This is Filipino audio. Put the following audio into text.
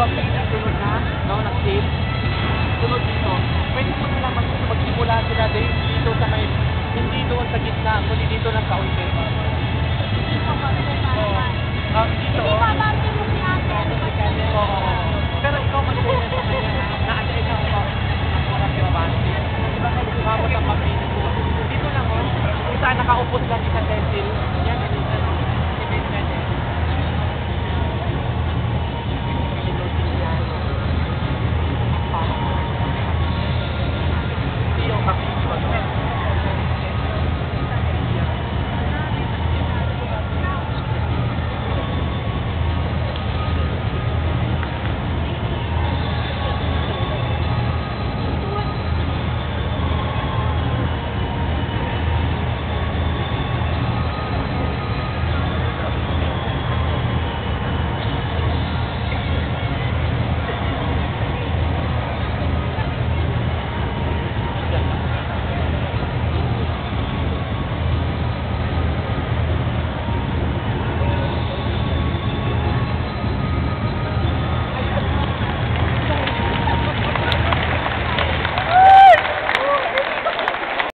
pagkita sunod na, no, nag-save, sunod dito, pwede mo nila mag magsimula sila dito sa may, hindi doon sa gitna, kundi dito lang sa unti. Oo. Um, dito. Hindi babansin mo si ate. Oo. Pero ikaw mag-uwi sa kanya, naate ikaw ako. Ako lang si Babansi. Diba kayo sumabot ang pag-init ko? Dito lang, oh. Kung saan nakaupos lang sa pencil, yan